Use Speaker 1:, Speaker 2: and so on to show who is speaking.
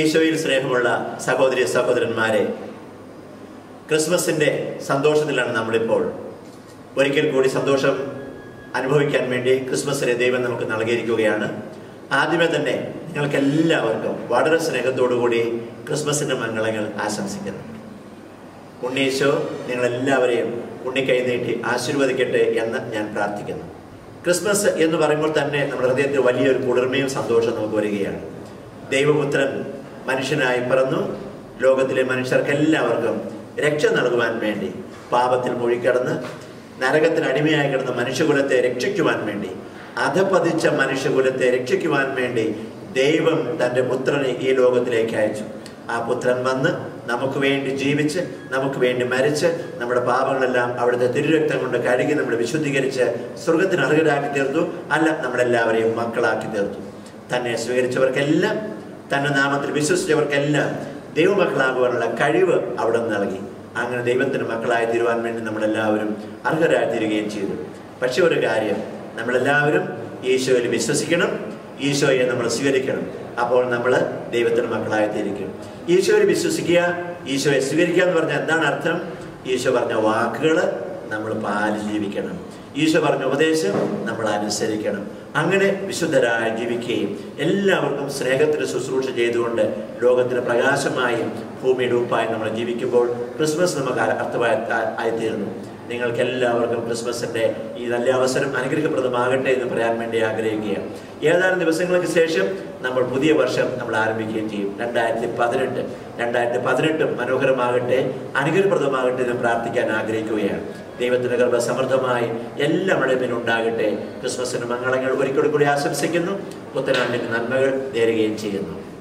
Speaker 1: ഈശോയിൽ സ്നേഹമുള്ള സഹോദരി സഹോദരന്മാരെ ക്രിസ്മസിന്റെ സന്തോഷത്തിലാണ് നമ്മളിപ്പോൾ. ഒരിക്കൽ കൂടി സന്തോഷം അനുഭവിക്കാൻ വേണ്ടി ക്രിസ്മസിനെ ദൈവം നമുക്ക് നൽകിയിരിക്കുകയാണ്. ആദ്യമേ തന്നെ നിങ്ങൾക്ക് എല്ലാവർക്കും വളരെ സ്നേഹത്തോടു കൂടി ക്രിസ്മസിന്റെ മംഗളങ്ങൾ ആശംസിക്കുന്നു. ഉണ്ണീശോ നിങ്ങളെല്ലാവരെയും ഉണ്ണിക്കൈ നീട്ടി ആശീർവദിക്കട്ടെ എന്ന് ഞാൻ പ്രാർത്ഥിക്കുന്നു. ക്രിസ്മസ് എന്ന് പറയുമ്പോൾ തന്നെ നമ്മുടെ ഹൃദയത്തിൽ വലിയൊരു കുളിർമയും സന്തോഷം നമുക്ക് വരികയാണ്. ദൈവപുത്രൻ മനുഷ്യനായി പിറന്നു. ലോകത്തിലെ മനുഷ്യർക്കെല്ലാവർക്കും രക്ഷ നൽകുവാൻ വേണ്ടി പാപത്തിൽ മുഴിക്കടന്ന് നരകത്തിന് അടിമയായി കിടന്ന മനുഷ്യകുലത്തെ രക്ഷിക്കുവാൻ വേണ്ടി അധപതിച്ച മനുഷ്യകുലത്തെ രക്ഷിക്കുവാൻ വേണ്ടി ദൈവം തന്റെ പുത്രനെ ഈ ലോകത്തിലേക്ക് അയച്ചു. ആ പുത്രൻ വന്ന് നമുക്ക് വേണ്ടി ജീവിച്ച് നമുക്ക് വേണ്ടി മരിച്ച് നമ്മുടെ പാപങ്ങളെല്ലാം അവിടുത്തെ തിരുരക്തം കൊണ്ട് കഴുകി നമ്മളെ വിശുദ്ധീകരിച്ച് സ്വർഗത്തിന് അർഹരാക്കി തീർത്തു. അല്ല നമ്മളെല്ലാവരെയും മക്കളാക്കി തീർത്തു. തന്നെ സ്വീകരിച്ചവർക്കെല്ലാം തന്റെ നാമത്തിൽ വിശ്വസിച്ചവർക്കെല്ലാം ദൈവമക്കളാകുവാനുള്ള കഴിവ് അവിടെ നൽകി. അങ്ങനെ ദൈവത്തിന് മക്കളായി തീരുവാൻ വേണ്ടി നമ്മളെല്ലാവരും അർഹരായി തീരുകയും ചെയ്തു. പക്ഷെ ഒരു കാര്യം നമ്മളെല്ലാവരും ഈശോയിൽ വിശ്വസിക്കണം ഈശോയെ നമ്മൾ സ്വീകരിക്കണം. അപ്പോൾ നമ്മൾ ദൈവത്തിന് മക്കളായി തീരിക്കും ഈശോയിൽ വിശ്വസിക്കുക ഈശോയെ സ്വീകരിക്കുക എന്ന് പറഞ്ഞാൽ എന്താണ് അർത്ഥം? ഈശോ പറഞ്ഞ വാക്കുകൾ നമ്മൾ പാലിച്ച് ജീവിക്കണം. ഈശോ പറഞ്ഞ ഉപദേശം നമ്മൾ അനുസരിക്കണം. അങ്ങനെ വിശുദ്ധരായി ജീവിക്കുകയും എല്ലാവർക്കും സ്നേഹത്തിന് ശുശ്രൂഷ ചെയ്തുകൊണ്ട് ലോകത്തിന് പ്രകാശമായും ഭൂമിയുടെ ഉപ്പായി നമ്മൾ ജീവിക്കുമ്പോൾ ക്രിസ്മസ് നമുക്ക് അർത്ഥമായി ആയിത്തീരുന്നു നിങ്ങൾക്ക് എല്ലാവർക്കും ക്രിസ്മസിന്റെ ഈ നല്ല അവസരം അനുഗ്രഹപ്രദമാകട്ടെ എന്ന് പറയാൻ വേണ്ടി ആഗ്രഹിക്കുകയാണ്. ഏതാനും ദിവസങ്ങൾക്ക് ശേഷം നമ്മൾ പുതിയ വർഷം നമ്മൾ ആരംഭിക്കുകയും ചെയ്യും. രണ്ടായിരത്തി പതിനെട്ട്. രണ്ടായിരത്തി പതിനെട്ടും മനോഹരമാകട്ടെ അനുഗ്രഹപ്രദമാകട്ടെ എന്ന് പ്രാർത്ഥിക്കാൻ ആഗ്രഹിക്കുകയാണ്. ദൈവത്തിന്റെ കൃപ സമൃദ്ധമായി എല്ലാ മഴയും ഉണ്ടാകട്ടെ. ക്രിസ്മസിന് മംഗളങ്ങൾ ഒരിക്കൽ കൂടി ആശംസിക്കുന്നു. പുത്തനാണ്ടിന് നന്മകൾ നേരുകയും ചെയ്യുന്നു.